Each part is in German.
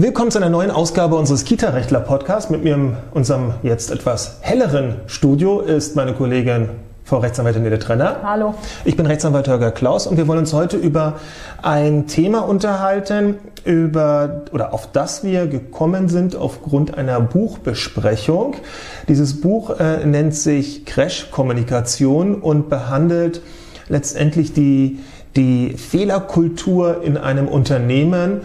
Willkommen zu einer neuen Ausgabe unseres Kita-Rechtler-Podcasts. Mit mir in unserem jetzt etwas helleren Studio ist meine Kollegin Frau Rechtsanwältin Nele Trenner. Hallo. Ich bin Rechtsanwalt Holger Klaus und wir wollen uns heute über ein Thema unterhalten, über oder auf das wir gekommen sind aufgrund einer Buchbesprechung. Dieses Buch äh, nennt sich Crash-Kommunikation und behandelt letztendlich die, die Fehlerkultur in einem Unternehmen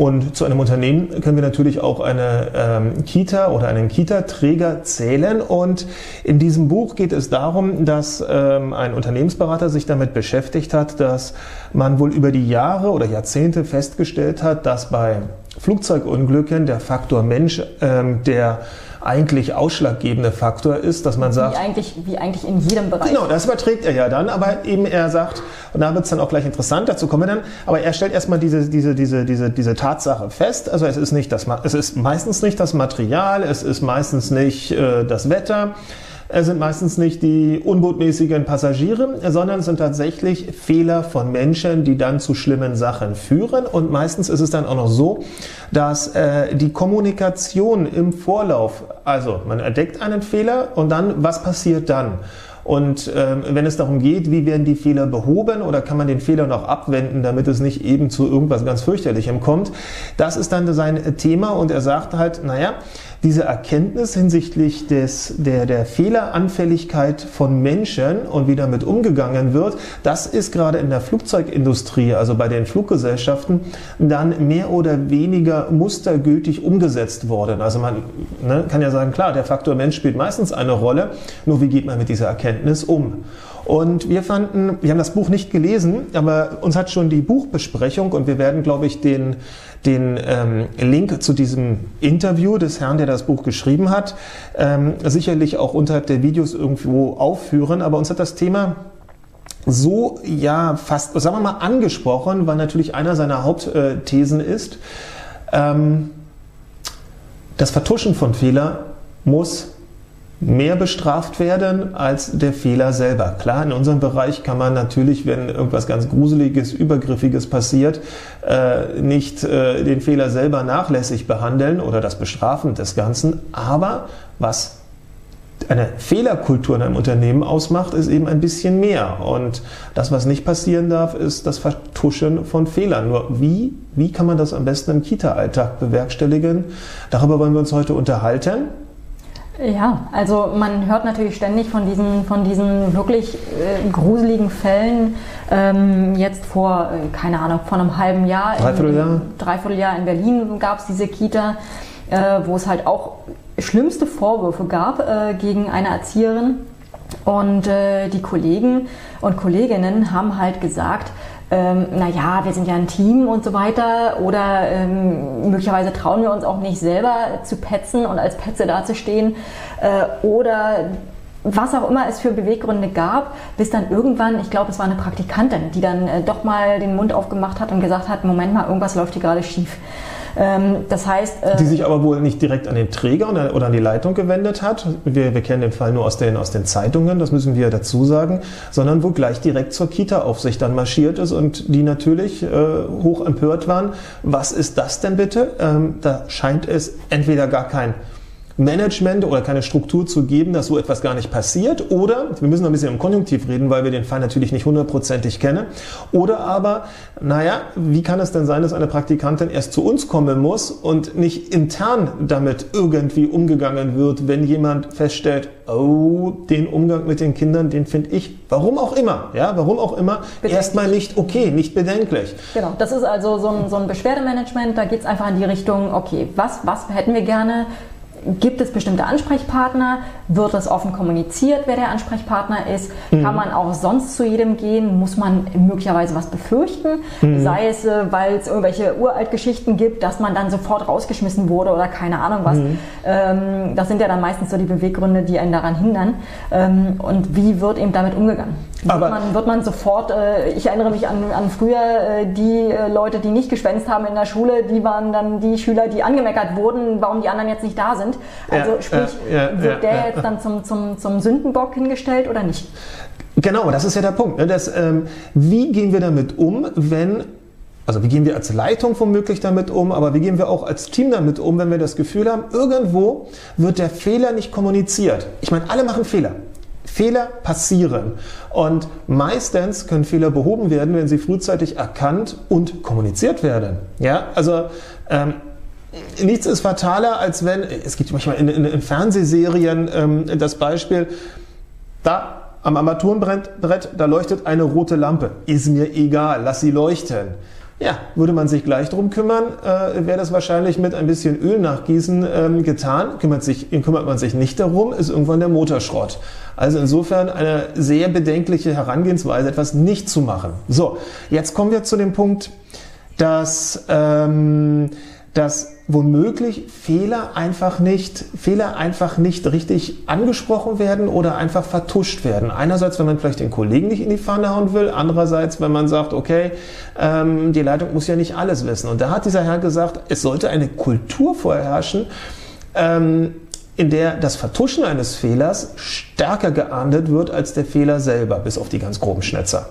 und zu einem Unternehmen können wir natürlich auch eine ähm, Kita oder einen Kita-Träger zählen. Und in diesem Buch geht es darum, dass ähm, ein Unternehmensberater sich damit beschäftigt hat, dass man wohl über die Jahre oder Jahrzehnte festgestellt hat, dass bei Flugzeugunglücken der Faktor Mensch ähm, der eigentlich ausschlaggebende Faktor ist, dass man sagt. Wie eigentlich, wie eigentlich in jedem Bereich. Genau, das überträgt er ja dann, aber eben er sagt, und da wird es dann auch gleich interessant, dazu kommen wir dann, aber er stellt erstmal diese, diese, diese, diese, diese Tatsache fest. Also es ist nicht das, es ist meistens nicht das Material, es ist meistens nicht äh, das Wetter, sind meistens nicht die unbotmäßigen Passagiere, sondern es sind tatsächlich Fehler von Menschen, die dann zu schlimmen Sachen führen. Und meistens ist es dann auch noch so, dass äh, die Kommunikation im Vorlauf, also man entdeckt einen Fehler und dann, was passiert dann? Und ähm, wenn es darum geht, wie werden die Fehler behoben oder kann man den Fehler noch abwenden, damit es nicht eben zu irgendwas ganz fürchterlichem kommt, das ist dann sein Thema und er sagt halt, naja, diese Erkenntnis hinsichtlich des, der, der Fehleranfälligkeit von Menschen und wie damit umgegangen wird, das ist gerade in der Flugzeugindustrie, also bei den Fluggesellschaften, dann mehr oder weniger mustergültig umgesetzt worden. Also man ne, kann ja sagen, klar, der Faktor Mensch spielt meistens eine Rolle, nur wie geht man mit dieser Erkenntnis um? Und wir fanden, wir haben das Buch nicht gelesen, aber uns hat schon die Buchbesprechung und wir werden, glaube ich, den, den ähm, Link zu diesem Interview des Herrn, der das Buch geschrieben hat, ähm, sicherlich auch unterhalb der Videos irgendwo aufführen. Aber uns hat das Thema so ja fast, sagen wir mal, angesprochen, weil natürlich einer seiner Hauptthesen ist, ähm, das Vertuschen von Fehler muss mehr bestraft werden als der Fehler selber. Klar, in unserem Bereich kann man natürlich, wenn irgendwas ganz Gruseliges, Übergriffiges passiert, äh, nicht äh, den Fehler selber nachlässig behandeln oder das Bestrafen des Ganzen. Aber was eine Fehlerkultur in einem Unternehmen ausmacht, ist eben ein bisschen mehr. Und das, was nicht passieren darf, ist das Vertuschen von Fehlern. Nur wie, wie kann man das am besten im Kita-Alltag bewerkstelligen? Darüber wollen wir uns heute unterhalten. Ja, also man hört natürlich ständig von diesen, von diesen wirklich äh, gruseligen Fällen. Ähm, jetzt vor, äh, keine Ahnung, vor einem halben Jahr, Dreivierteljahr, in, Dreivierteljahr in Berlin gab es diese Kita, äh, wo es halt auch schlimmste Vorwürfe gab äh, gegen eine Erzieherin. Und äh, die Kollegen und Kolleginnen haben halt gesagt, ähm, naja, wir sind ja ein Team und so weiter oder ähm, möglicherweise trauen wir uns auch nicht selber zu petzen und als Petze dazustehen äh, oder was auch immer es für Beweggründe gab, bis dann irgendwann, ich glaube, es war eine Praktikantin, die dann äh, doch mal den Mund aufgemacht hat und gesagt hat, Moment mal, irgendwas läuft hier gerade schief. Ähm, das heißt. Äh, die sich aber wohl nicht direkt an den Träger oder an die Leitung gewendet hat. Wir, wir kennen den Fall nur aus den, aus den Zeitungen, das müssen wir dazu sagen, sondern wo gleich direkt zur Kita-Aufsicht dann marschiert ist und die natürlich äh, hoch empört waren. Was ist das denn bitte? Ähm, da scheint es entweder gar kein Management oder keine Struktur zu geben, dass so etwas gar nicht passiert. Oder, wir müssen ein bisschen im Konjunktiv reden, weil wir den Fall natürlich nicht hundertprozentig kennen. Oder aber, naja, wie kann es denn sein, dass eine Praktikantin erst zu uns kommen muss und nicht intern damit irgendwie umgegangen wird, wenn jemand feststellt, oh, den Umgang mit den Kindern, den finde ich, warum auch immer, ja, warum auch immer, erstmal nicht okay, nicht bedenklich. Genau, das ist also so ein, so ein Beschwerdemanagement, da geht es einfach in die Richtung, okay, was, was hätten wir gerne, Gibt es bestimmte Ansprechpartner? Wird es offen kommuniziert, wer der Ansprechpartner ist? Mhm. Kann man auch sonst zu jedem gehen? Muss man möglicherweise was befürchten? Mhm. Sei es, äh, weil es irgendwelche Uraltgeschichten gibt, dass man dann sofort rausgeschmissen wurde oder keine Ahnung was. Mhm. Ähm, das sind ja dann meistens so die Beweggründe, die einen daran hindern. Ähm, und wie wird eben damit umgegangen? Wird, man, wird man, sofort, äh, ich erinnere mich an, an früher, äh, die äh, Leute, die nicht geschwänzt haben in der Schule, die waren dann die Schüler, die angemeckert wurden, warum die anderen jetzt nicht da sind. Also ja, sprich, ja, wird der jetzt dann zum, zum, zum Sündenbock hingestellt oder nicht? Genau, das ist ja der Punkt. Ne? Das, ähm, wie gehen wir damit um, wenn also wie gehen wir als Leitung womöglich damit um, aber wie gehen wir auch als Team damit um, wenn wir das Gefühl haben, irgendwo wird der Fehler nicht kommuniziert. Ich meine, alle machen Fehler. Fehler passieren und meistens können Fehler behoben werden, wenn sie frühzeitig erkannt und kommuniziert werden. Ja, also ähm, nichts ist fataler, als wenn es gibt manchmal in, in, in Fernsehserien ähm, das Beispiel, da am Armaturenbrett, da leuchtet eine rote Lampe. Ist mir egal, lass sie leuchten. Ja, würde man sich gleich darum kümmern, äh, wäre das wahrscheinlich mit ein bisschen Öl nachgießen ähm, getan. Kümmert, sich, kümmert man sich nicht darum, ist irgendwann der Motorschrott. Also insofern eine sehr bedenkliche Herangehensweise, etwas nicht zu machen. So, jetzt kommen wir zu dem Punkt, dass, ähm, dass womöglich Fehler einfach nicht, Fehler einfach nicht richtig angesprochen werden oder einfach vertuscht werden. Einerseits, wenn man vielleicht den Kollegen nicht in die Pfanne hauen will, andererseits, wenn man sagt, okay, ähm, die Leitung muss ja nicht alles wissen. Und da hat dieser Herr gesagt, es sollte eine Kultur vorherrschen, ähm, in der das Vertuschen eines Fehlers stärker geahndet wird als der Fehler selber, bis auf die ganz groben Schnetzer.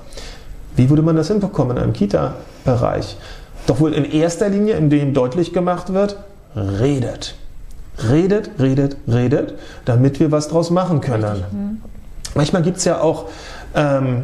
Wie würde man das hinbekommen in einem Kita-Bereich? Doch wohl in erster Linie, indem deutlich gemacht wird, redet. Redet, redet, redet, damit wir was draus machen können. Mhm. Manchmal gibt es ja auch ähm,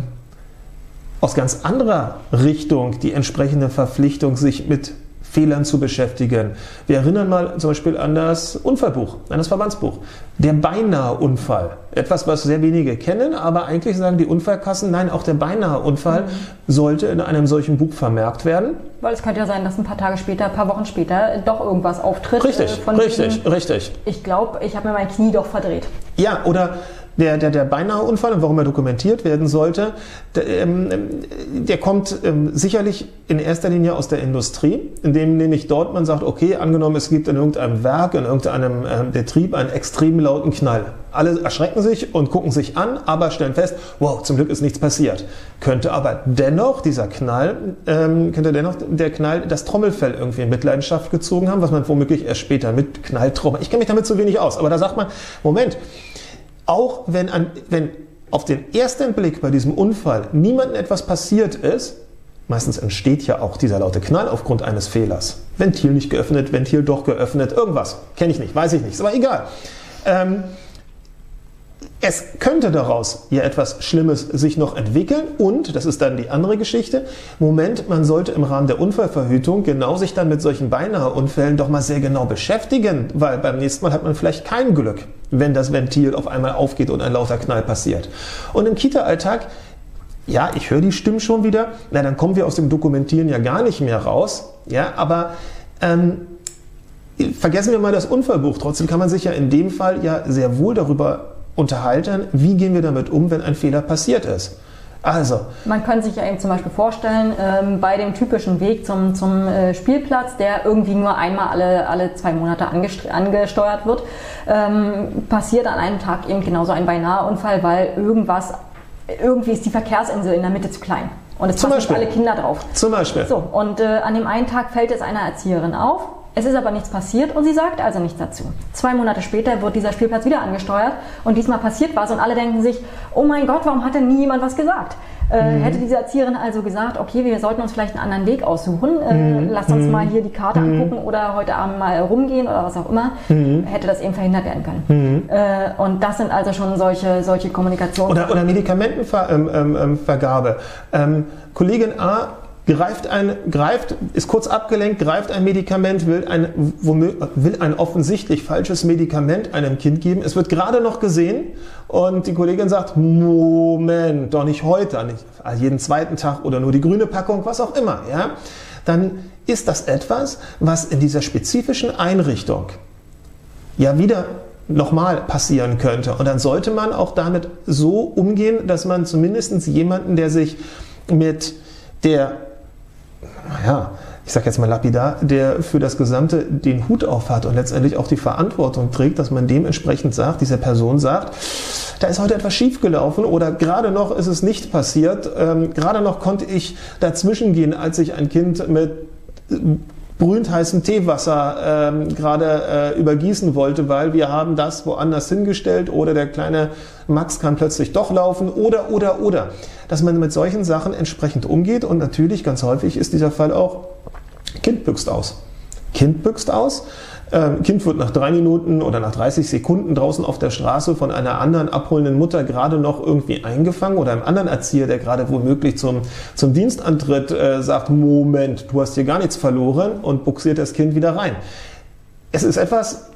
aus ganz anderer Richtung die entsprechende Verpflichtung, sich mit Fehlern zu beschäftigen. Wir erinnern mal zum Beispiel an das Unfallbuch, an das Verbandsbuch. Der beinahe Unfall. Etwas, was sehr wenige kennen, aber eigentlich sagen die Unfallkassen, nein, auch der beinahe Unfall mhm. sollte in einem solchen Buch vermerkt werden. Weil es könnte ja sein, dass ein paar Tage später, ein paar Wochen später doch irgendwas auftritt. Richtig, äh, richtig, wegen, richtig. Ich glaube, ich habe mir mein Knie doch verdreht. Ja, oder der, der, der beinahe Unfall und warum er dokumentiert werden sollte, der, ähm, der kommt ähm, sicherlich in erster Linie aus der Industrie, indem nämlich dort man sagt, okay, angenommen es gibt in irgendeinem Werk, in irgendeinem ähm, Betrieb einen extrem lauten Knall. Alle erschrecken sich und gucken sich an, aber stellen fest, wow, zum Glück ist nichts passiert. Könnte aber dennoch dieser Knall, ähm, könnte dennoch der Knall das Trommelfell irgendwie in Mitleidenschaft gezogen haben, was man womöglich erst später mit Knalltrommel, ich kenne mich damit zu wenig aus, aber da sagt man, Moment, auch wenn, an, wenn auf den ersten Blick bei diesem Unfall niemandem etwas passiert ist, meistens entsteht ja auch dieser laute Knall aufgrund eines Fehlers. Ventil nicht geöffnet, Ventil doch geöffnet, irgendwas. Kenne ich nicht, weiß ich nicht, ist aber egal. Ähm, es könnte daraus ja etwas Schlimmes sich noch entwickeln und, das ist dann die andere Geschichte, Moment, man sollte im Rahmen der Unfallverhütung genau sich dann mit solchen beinahe Unfällen doch mal sehr genau beschäftigen, weil beim nächsten Mal hat man vielleicht kein Glück, wenn das Ventil auf einmal aufgeht und ein lauter Knall passiert. Und im Kita-Alltag ja, ich höre die Stimmen schon wieder. Na, dann kommen wir aus dem Dokumentieren ja gar nicht mehr raus. Ja, aber ähm, vergessen wir mal das Unfallbuch. Trotzdem kann man sich ja in dem Fall ja sehr wohl darüber unterhalten, wie gehen wir damit um, wenn ein Fehler passiert ist. Also. Man könnte sich ja eben zum Beispiel vorstellen, ähm, bei dem typischen Weg zum, zum äh, Spielplatz, der irgendwie nur einmal alle, alle zwei Monate angesteuert wird, ähm, passiert an einem Tag eben genauso ein Beinaheunfall, weil irgendwas, irgendwie ist die Verkehrsinsel in der Mitte zu klein. Und es passen alle Kinder drauf. Zum Beispiel. So, und äh, an dem einen Tag fällt es einer Erzieherin auf es ist aber nichts passiert und sie sagt also nichts dazu. Zwei Monate später wird dieser Spielplatz wieder angesteuert und diesmal passiert was und alle denken sich, oh mein Gott, warum hat denn nie jemand was gesagt? Äh, mhm. Hätte diese Erzieherin also gesagt, okay, wir sollten uns vielleicht einen anderen Weg aussuchen, äh, mhm. lasst uns mhm. mal hier die Karte mhm. angucken oder heute Abend mal rumgehen oder was auch immer, mhm. hätte das eben verhindert werden können. Mhm. Äh, und das sind also schon solche, solche Kommunikationen. Oder, oder Medikamentenvergabe. Ähm, ähm, ähm, Kollegin A greift ein, greift, ist kurz abgelenkt, greift ein Medikament, will ein, will ein offensichtlich falsches Medikament einem Kind geben. Es wird gerade noch gesehen und die Kollegin sagt, Moment, doch nicht heute, nicht jeden zweiten Tag oder nur die grüne Packung, was auch immer, ja. Dann ist das etwas, was in dieser spezifischen Einrichtung ja wieder nochmal passieren könnte. Und dann sollte man auch damit so umgehen, dass man zumindest jemanden, der sich mit der ja, ich sage jetzt mal lapidar, der für das Gesamte den Hut auf hat und letztendlich auch die Verantwortung trägt, dass man dementsprechend sagt, dieser Person sagt, da ist heute etwas schiefgelaufen oder gerade noch ist es nicht passiert, ähm, gerade noch konnte ich dazwischen gehen, als sich ein Kind mit brühend heißen Teewasser ähm, gerade äh, übergießen wollte, weil wir haben das woanders hingestellt oder der kleine Max kann plötzlich doch laufen oder, oder, oder. Dass man mit solchen Sachen entsprechend umgeht und natürlich ganz häufig ist dieser Fall auch, Kind büxt aus. Kind büxt aus. Ähm, kind wird nach drei Minuten oder nach 30 Sekunden draußen auf der Straße von einer anderen abholenden Mutter gerade noch irgendwie eingefangen oder einem anderen Erzieher, der gerade womöglich zum, zum Dienstantritt äh, sagt, Moment, du hast hier gar nichts verloren und buxiert das Kind wieder rein. Es ist etwas,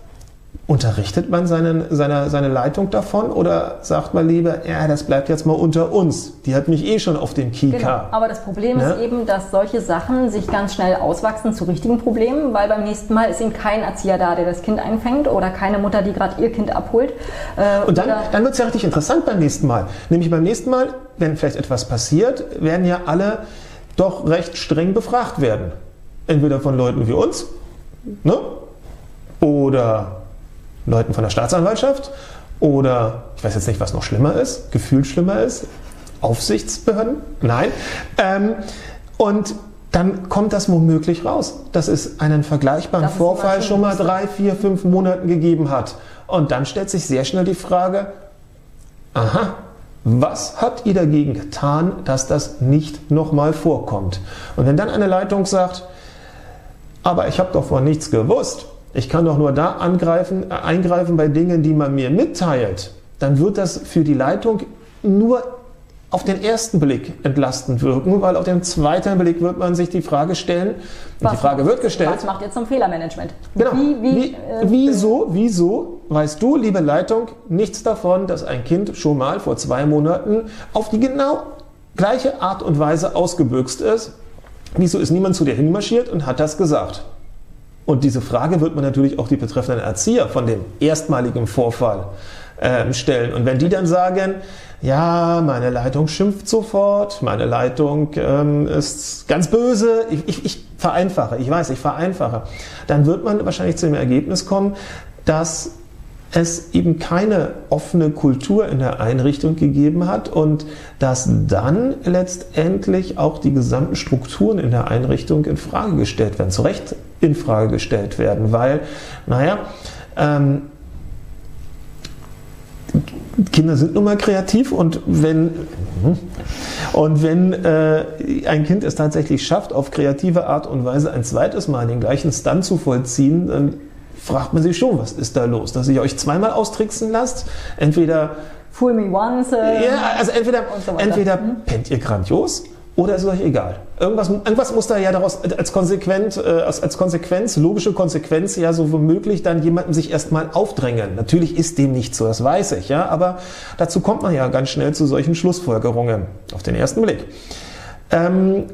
Unterrichtet man seinen, seine, seine Leitung davon oder sagt man lieber, ja, das bleibt jetzt mal unter uns? Die hat mich eh schon auf dem Kika. Genau. Aber das Problem ne? ist eben, dass solche Sachen sich ganz schnell auswachsen zu richtigen Problemen, weil beim nächsten Mal ist eben kein Erzieher da, der das Kind einfängt oder keine Mutter, die gerade ihr Kind abholt. Äh, Und dann, dann wird es ja richtig interessant beim nächsten Mal. Nämlich beim nächsten Mal, wenn vielleicht etwas passiert, werden ja alle doch recht streng befragt werden. Entweder von Leuten wie uns, ne? oder Leuten von der Staatsanwaltschaft oder ich weiß jetzt nicht, was noch schlimmer ist, gefühlt schlimmer ist, Aufsichtsbehörden? Nein. Ähm, und dann kommt das womöglich raus, dass es einen vergleichbaren das Vorfall schon mal drei, vier, fünf Monaten gegeben hat. Und dann stellt sich sehr schnell die Frage, aha, was habt ihr dagegen getan, dass das nicht nochmal vorkommt? Und wenn dann eine Leitung sagt, aber ich habe doch von nichts gewusst, ich kann doch nur da angreifen, äh, eingreifen bei Dingen, die man mir mitteilt. Dann wird das für die Leitung nur auf den ersten Blick entlastend wirken, weil auf den zweiten Blick wird man sich die Frage stellen, was, die Frage wird gestellt. Was macht ihr zum Fehlermanagement? Genau. Wie, wie, wie, äh, wieso, wieso weißt du, liebe Leitung, nichts davon, dass ein Kind schon mal vor zwei Monaten auf die genau gleiche Art und Weise ausgebüxt ist? Wieso ist niemand zu dir hinmarschiert und hat das gesagt? Und diese Frage wird man natürlich auch die betreffenden Erzieher von dem erstmaligen Vorfall äh, stellen. Und wenn die dann sagen, ja, meine Leitung schimpft sofort, meine Leitung ähm, ist ganz böse, ich, ich, ich vereinfache, ich weiß, ich vereinfache, dann wird man wahrscheinlich zu dem Ergebnis kommen, dass es eben keine offene Kultur in der Einrichtung gegeben hat und dass dann letztendlich auch die gesamten Strukturen in der Einrichtung in Frage gestellt werden, zu Recht in Frage gestellt werden, weil, naja, ähm, Kinder sind nun mal kreativ und wenn, und wenn äh, ein Kind es tatsächlich schafft, auf kreative Art und Weise ein zweites Mal den gleichen Stunt zu vollziehen, dann fragt man sich schon, was ist da los? Dass ihr euch zweimal austricksen lasst, entweder Fool me once. Äh, ja, also entweder, so entweder mhm. pennt ihr grandios oder ist es euch egal? Irgendwas, irgendwas muss da ja daraus als, konsequent, äh, als, als Konsequenz, logische Konsequenz ja so womöglich dann jemanden sich erstmal aufdrängen. Natürlich ist dem nicht so, das weiß ich, ja, aber dazu kommt man ja ganz schnell zu solchen Schlussfolgerungen auf den ersten Blick. Ähm,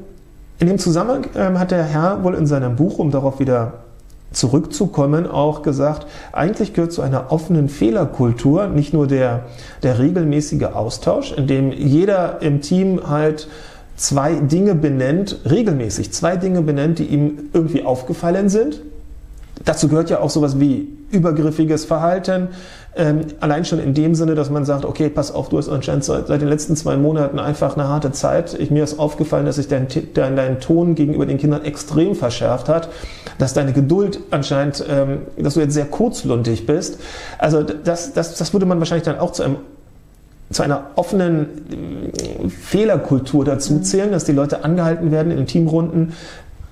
in dem Zusammenhang ähm, hat der Herr wohl in seinem Buch, um darauf wieder zurückzukommen, auch gesagt, eigentlich gehört zu einer offenen Fehlerkultur nicht nur der, der regelmäßige Austausch, in dem jeder im Team halt zwei Dinge benennt, regelmäßig zwei Dinge benennt, die ihm irgendwie aufgefallen sind. Dazu gehört ja auch sowas wie übergriffiges Verhalten. Ähm, allein schon in dem Sinne, dass man sagt, okay, pass auf, du hast anscheinend seit, seit den letzten zwei Monaten einfach eine harte Zeit. Ich, mir ist aufgefallen, dass sich dein, dein, dein Ton gegenüber den Kindern extrem verschärft hat, dass deine Geduld anscheinend, ähm, dass du jetzt sehr kurzluntig bist. Also das, das, das würde man wahrscheinlich dann auch zu einem zu einer offenen äh, Fehlerkultur dazu zählen, dass die Leute angehalten werden, in Teamrunden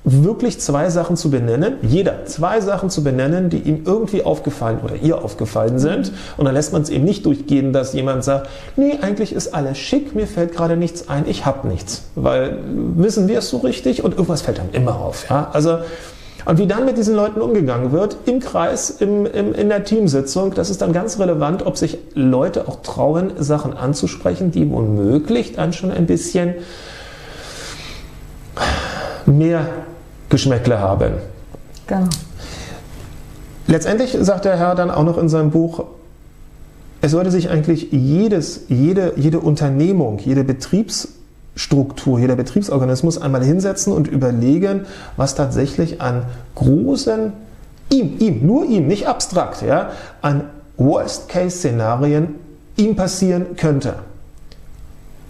wirklich zwei Sachen zu benennen, jeder zwei Sachen zu benennen, die ihm irgendwie aufgefallen oder ihr aufgefallen sind. Und dann lässt man es eben nicht durchgehen, dass jemand sagt, nee, eigentlich ist alles schick, mir fällt gerade nichts ein, ich habe nichts. Weil wissen wir es so richtig und irgendwas fällt einem immer auf. Ja? Also und wie dann mit diesen Leuten umgegangen wird, im Kreis, im, im, in der Teamsitzung, das ist dann ganz relevant, ob sich Leute auch trauen, Sachen anzusprechen, die womöglich dann schon ein bisschen mehr Geschmäckle haben. Genau. Letztendlich sagt der Herr dann auch noch in seinem Buch, es sollte sich eigentlich jedes, jede, jede Unternehmung, jede Betriebsstruktur, jeder Betriebsorganismus einmal hinsetzen und überlegen, was tatsächlich an großen, ihm, ihm, nur ihm, nicht abstrakt, ja, an Worst-Case-Szenarien ihm passieren könnte.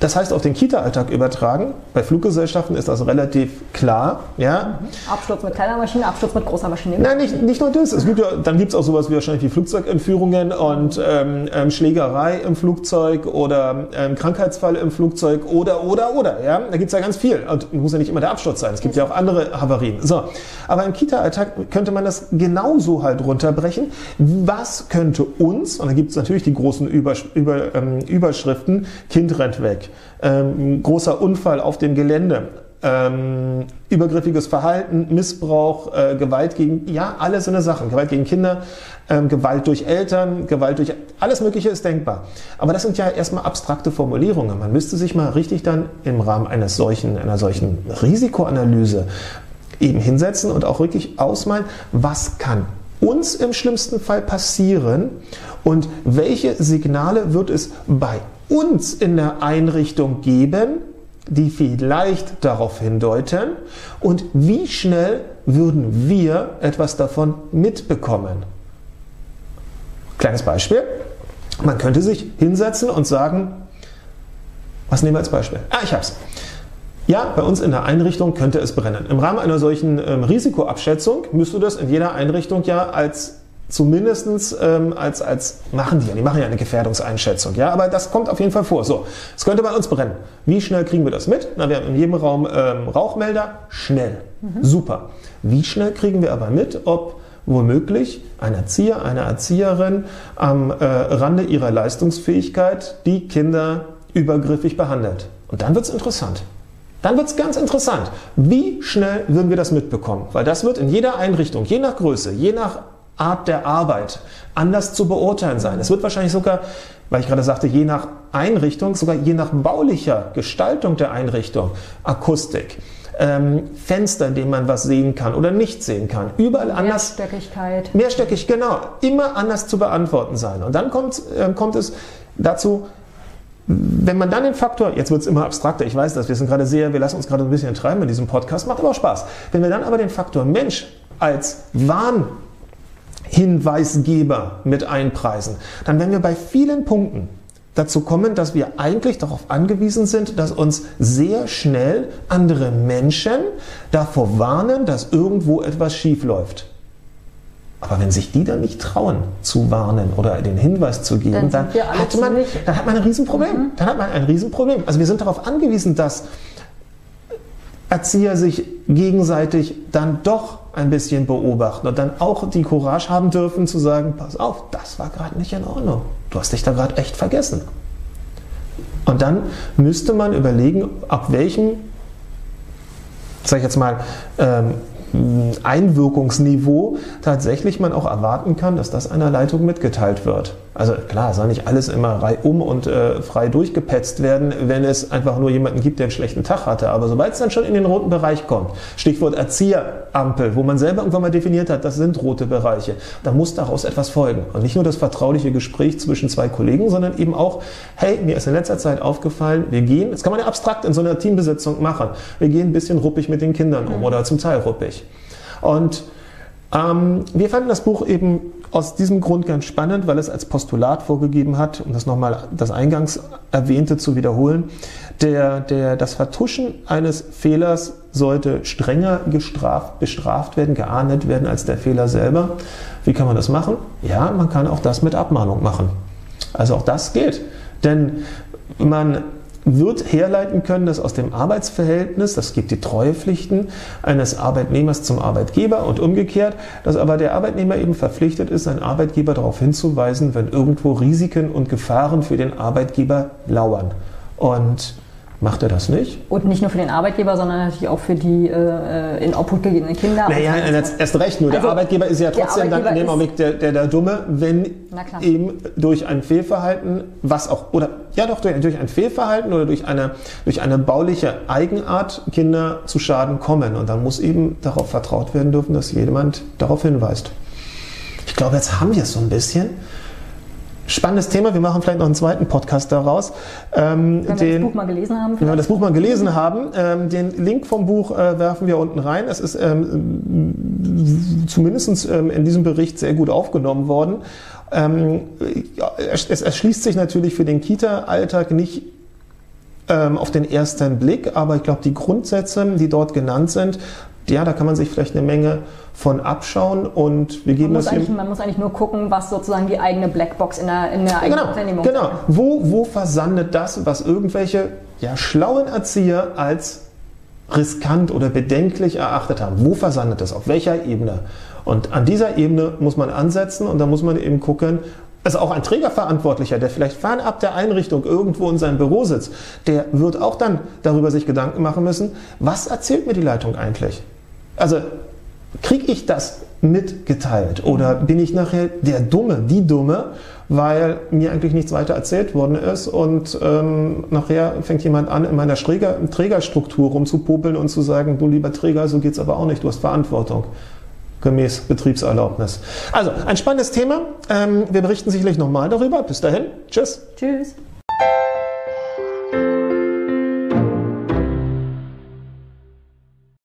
Das heißt, auf den Kita-Alltag übertragen. Bei Fluggesellschaften ist das relativ klar. Ja? Absturz mit kleiner Maschine, Absturz mit großer Maschine. Nein, nicht, nicht nur das. Es gibt ja, dann gibt es auch sowas wie wahrscheinlich wie Flugzeugentführungen und ähm, ähm, Schlägerei im Flugzeug oder ähm, Krankheitsfall im Flugzeug oder, oder, oder. Ja? Da gibt es ja ganz viel. Und muss ja nicht immer der Absturz sein. Es gibt ja auch andere Havarien. So. Aber im Kita-Alltag könnte man das genauso halt runterbrechen. Was könnte uns, und da gibt es natürlich die großen Übersch über, ähm, Überschriften, Kind rennt weg ähm, großer Unfall auf dem Gelände, ähm, übergriffiges Verhalten, Missbrauch, äh, Gewalt gegen, ja, alles so eine Sache. Gewalt gegen Kinder, ähm, Gewalt durch Eltern, Gewalt durch, alles Mögliche ist denkbar. Aber das sind ja erstmal abstrakte Formulierungen. Man müsste sich mal richtig dann im Rahmen eines solchen, einer solchen Risikoanalyse eben hinsetzen und auch wirklich ausmalen, was kann uns im schlimmsten Fall passieren und welche Signale wird es bei uns in der Einrichtung geben, die vielleicht darauf hindeuten und wie schnell würden wir etwas davon mitbekommen. Kleines Beispiel. Man könnte sich hinsetzen und sagen, was nehmen wir als Beispiel? Ah, ich hab's. Ja, bei uns in der Einrichtung könnte es brennen. Im Rahmen einer solchen ähm, Risikoabschätzung müsste das in jeder Einrichtung ja als zumindest ähm, als, als machen die ja, die machen ja eine Gefährdungseinschätzung, ja, aber das kommt auf jeden Fall vor. So, es könnte bei uns brennen. Wie schnell kriegen wir das mit? Na, wir haben in jedem Raum ähm, Rauchmelder, schnell, mhm. super. Wie schnell kriegen wir aber mit, ob womöglich ein Erzieher, eine Erzieherin am äh, Rande ihrer Leistungsfähigkeit die Kinder übergriffig behandelt? Und dann wird es interessant. Dann wird es ganz interessant. Wie schnell würden wir das mitbekommen? Weil das wird in jeder Einrichtung, je nach Größe, je nach Art der Arbeit anders zu beurteilen sein. Es wird wahrscheinlich sogar, weil ich gerade sagte, je nach Einrichtung, sogar je nach baulicher Gestaltung der Einrichtung, Akustik, ähm, Fenster, in denen man was sehen kann oder nicht sehen kann, überall anders. Mehrstöckigkeit. Mehrstöckig, genau. Immer anders zu beantworten sein. Und dann kommt, äh, kommt es dazu, wenn man dann den Faktor, jetzt wird es immer abstrakter, ich weiß das, wir sind gerade sehr, wir lassen uns gerade ein bisschen treiben in diesem Podcast, macht aber auch Spaß. Wenn wir dann aber den Faktor Mensch als Warn Hinweisgeber mit einpreisen, dann werden wir bei vielen Punkten dazu kommen, dass wir eigentlich darauf angewiesen sind, dass uns sehr schnell andere Menschen davor warnen, dass irgendwo etwas schief läuft. Aber wenn sich die dann nicht trauen zu warnen oder den Hinweis zu geben, dann, dann hat, man, dann hat man ein Riesenproblem. Mhm. Dann hat man ein Riesenproblem. Also wir sind darauf angewiesen, dass Erzieher sich gegenseitig dann doch ein bisschen beobachten und dann auch die Courage haben dürfen zu sagen, pass auf, das war gerade nicht in Ordnung. Du hast dich da gerade echt vergessen. Und dann müsste man überlegen, ab welchem, sag ich jetzt mal, ähm, Einwirkungsniveau tatsächlich man auch erwarten kann, dass das einer Leitung mitgeteilt wird. Also klar, soll nicht alles immer reihum und äh, frei durchgepetzt werden, wenn es einfach nur jemanden gibt, der einen schlechten Tag hatte. Aber sobald es dann schon in den roten Bereich kommt, Stichwort Erzieherampel, wo man selber irgendwann mal definiert hat, das sind rote Bereiche, dann muss daraus etwas folgen. Und nicht nur das vertrauliche Gespräch zwischen zwei Kollegen, sondern eben auch, hey, mir ist in letzter Zeit aufgefallen, wir gehen, das kann man ja abstrakt in so einer Teambesetzung machen, wir gehen ein bisschen ruppig mit den Kindern um oder zum Teil ruppig. Und ähm, wir fanden das Buch eben aus diesem Grund ganz spannend, weil es als Postulat vorgegeben hat, um das nochmal das eingangs erwähnte zu wiederholen, der, der, das Vertuschen eines Fehlers sollte strenger gestraft, bestraft werden, geahndet werden als der Fehler selber. Wie kann man das machen? Ja, man kann auch das mit Abmahnung machen. Also auch das geht. Denn man wird herleiten können, dass aus dem Arbeitsverhältnis, das gibt die Treuepflichten eines Arbeitnehmers zum Arbeitgeber und umgekehrt, dass aber der Arbeitnehmer eben verpflichtet ist, seinen Arbeitgeber darauf hinzuweisen, wenn irgendwo Risiken und Gefahren für den Arbeitgeber lauern. Und Macht er das nicht? Und nicht nur für den Arbeitgeber, sondern natürlich auch für die äh, in Obhut gegebenen Kinder. Naja, erst recht nur. Also der Arbeitgeber ist ja trotzdem dann in dem Augenblick der, der, der Dumme, wenn ihm durch ein Fehlverhalten, was auch, oder ja doch, durch, durch ein Fehlverhalten oder durch eine, durch eine bauliche Eigenart Kinder zu Schaden kommen. Und dann muss eben darauf vertraut werden dürfen, dass jemand darauf hinweist. Ich glaube, jetzt haben wir es so ein bisschen. Spannendes Thema, wir machen vielleicht noch einen zweiten Podcast daraus. Ähm, wenn den, wir das Buch mal gelesen haben. Wenn wir das Buch mal gelesen haben, ähm, den Link vom Buch äh, werfen wir unten rein. Es ist ähm, zumindest ähm, in diesem Bericht sehr gut aufgenommen worden. Ähm, es erschließt sich natürlich für den Kita-Alltag nicht ähm, auf den ersten Blick, aber ich glaube, die Grundsätze, die dort genannt sind, ja, da kann man sich vielleicht eine Menge von abschauen und wir geben man muss, das eigentlich, man muss eigentlich nur gucken, was sozusagen die eigene Blackbox in der, in der eigenen genau, Unternehmung genau. Wo, wo versandet das, was irgendwelche ja, schlauen Erzieher als riskant oder bedenklich erachtet haben? Wo versandet das? Auf welcher Ebene? Und an dieser Ebene muss man ansetzen und da muss man eben gucken, also auch ein Trägerverantwortlicher, der vielleicht fernab der Einrichtung irgendwo in seinem Büro sitzt, der wird auch dann darüber sich Gedanken machen müssen, was erzählt mir die Leitung eigentlich? Also kriege ich das mitgeteilt oder bin ich nachher der Dumme, die Dumme, weil mir eigentlich nichts weiter erzählt worden ist und ähm, nachher fängt jemand an, in meiner Träger, Trägerstruktur rumzupopeln und zu sagen, du lieber Träger, so geht's aber auch nicht, du hast Verantwortung gemäß Betriebserlaubnis. Also ein spannendes Thema. Ähm, wir berichten sicherlich nochmal darüber. Bis dahin. Tschüss. Tschüss.